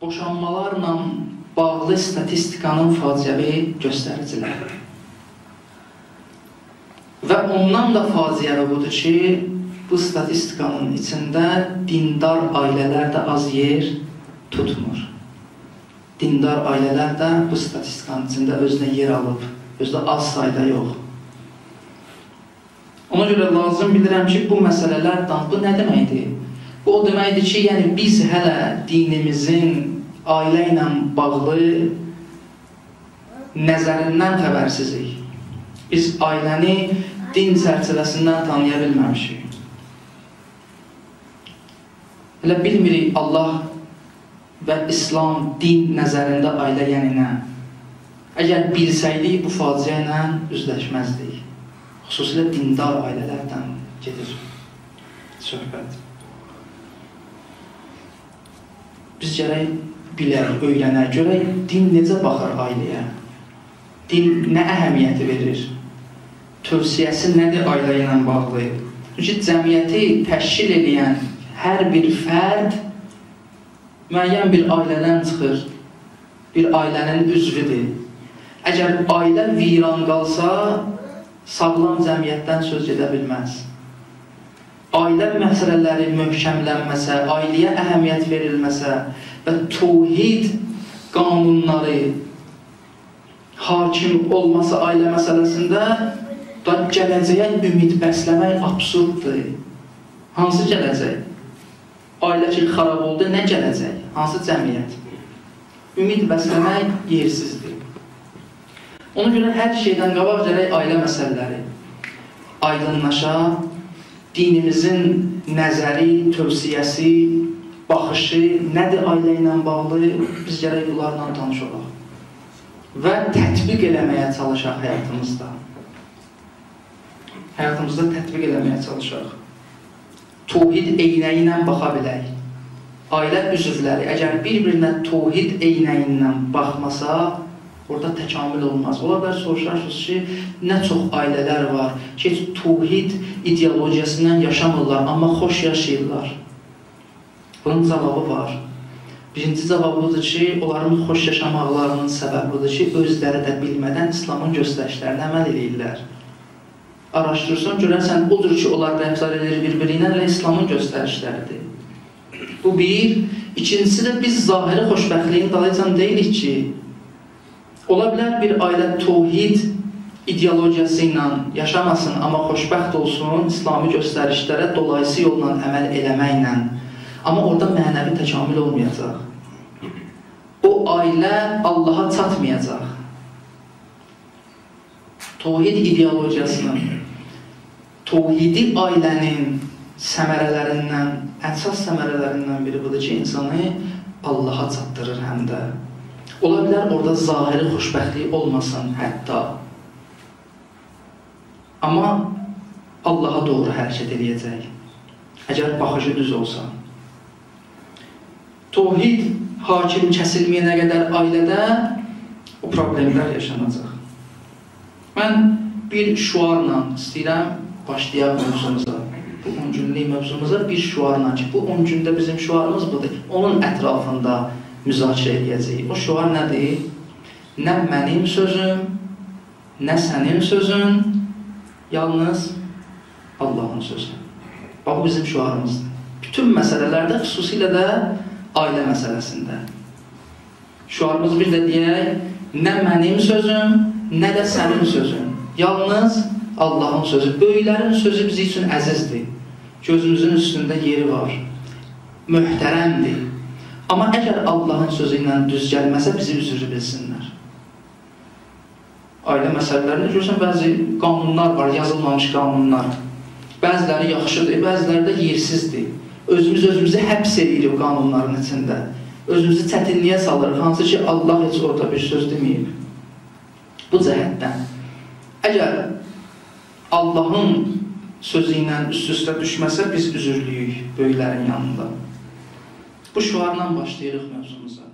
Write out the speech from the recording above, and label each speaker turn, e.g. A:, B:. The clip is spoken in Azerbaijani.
A: boşanmalarla bağlı statistikanın faciəvi göstəriciləri. Və ondan da faciəvi budur ki, bu statistikanın içində dindar ailələr də az yer tutmur. Dindar ailələr də bu statistikanın içində özünə yer alıb, özdə az sayda yox. Ona görə lazım bilirəm ki, bu məsələlərdən bu nə deməkdir? Bu o deməkdir ki, yəni biz hələ dinimizin ailə ilə bağlı nəzərindən xəbərsizik. Biz ailəni din çərçivəsindən tanıya bilməmişik. Elə bilmirik Allah və İslam din nəzərində ailə yəni nə? Əgər bilsəydik, bu faciə ilə üzləşməzdik. Xüsusilə dindar ailələrdən gedir söhbət. Biz gərək bilək, öyrənək, görək din necə baxır ailəyə? Din nə əhəmiyyəti verir? Tövsiyəsi nədir ailə ilə bağlı? Çünki cəmiyyəti təşkil edən hər bir fərd müəyyən bir ailədən çıxır. Bir ailənin üzvüdür. Əgər ailə viran qalsa, sağlam cəmiyyətdən söz gedə bilməz. Ailə məsələləri möhkəmlənməsə, ailəyə əhəmiyyət verilməsə və tövhid qanunları hakim olması ailə məsələsində da gələcəyə ümid bəsləmək absurddur. Hansı gələcək? Ailə ki, xarab oldu, nə gələcək? Hansı cəmiyyət? Ümid bəsləmək yersizdir. Ona görə hər şeydən qabaq gərək ailə məsələləri aydınlaşa, dinimizin nəzəri, tövsiyəsi, baxışı nədir ailə ilə bağlı, biz gərək bunlarla tanış olaq. Və tətbiq eləməyə çalışaq həyatımızda. Həyatımızda tətbiq eləməyə çalışaq. Tohid eynəyi ilə baxa bilək. Ailə üzvləri əgər bir-birinə tohid eynəyi ilə baxmasa, orada təkamül olmaz. Ola bilər soruşarsınız ki, nə çox ailələr var ki, tohid ideologiyasından yaşamırlar, amma xoş yaşayırlar. Bunun cavabı var. Birinci cavabı budur ki, onların xoş yaşamaqlarının səbəbi budur ki, özləri də bilmədən İslamın göstərişlərinə əməl edirlər. Araşdırırsan, görərsən, odur ki, onlar rəftar edir bir-biri ilə elə İslamın göstərişləridir. Bu bir. İkincisi də biz zahiri xoşbəxtliyin dalıcan deyilik ki, ola bilər bir ailə tohid ideologiyası ilə yaşamasın, amma xoşbəxt olsun İslami göstərişlərə dolayısı yolla əməl eləməklə. Amma orada mənəvi təkamül olmayacaq. O ailə Allaha çatmayacaq. Tohid ideologiyasının, tohidi ailənin səmərələrindən, əsas səmərələrindən biri budur ki, insanı Allaha çatdırır həm də. Ola bilər orada zahiri xoşbəxtlik olmasın hətta. Amma Allaha doğru hərəkət edəcək. Əgər baxışı düz olsa. Tohid hakim kəsilməyənə qədər ailədə o problemlər yaşanacaq. Mən bir şuarla istəyirəm başlayaq mövzumuza. Bu 10 günlük mövzumuza bir şuarla ki, bu 10 gündə bizim şuarımız budur. Onun ətrafında müzakirə edəcəyik. O şuar nədir? Nə mənim sözüm, nə sənin sözün, yalnız Allahın sözü. Bax, bu bizim şuarımızdır. Bütün məsələlərdə, xüsusilə də ailə məsələsində. Şuarımız bir də deyək, nə mənim sözüm, nə də sənin sözün. Yalnız Allahın sözü. Böyüklərin sözü bizim üçün əzizdir. Gözümüzün üstündə yeri var. Möhtərəmdir. Amma əgər Allahın sözü ilə düz gəlməsə, bizi üzrü bilsinlər. Ailə məsələlərində görürsən, bəzi qanunlar var, yazılmamış qanunlar. Bəziləri yaxşıdır, bəziləri də yersizdir. Özümüz özümüzü həbs edirik qanunların içində. Özümüzü çətinliyə salırıq, hansı ki, Allah heç orada bir söz deməyib. Bu cəhətdən. Əgər Allahın sözü ilə üst-üstə düşməsə, biz üzürlüyük böyüklərin yanında. Bu şuarla başlayırıq mövzumuza.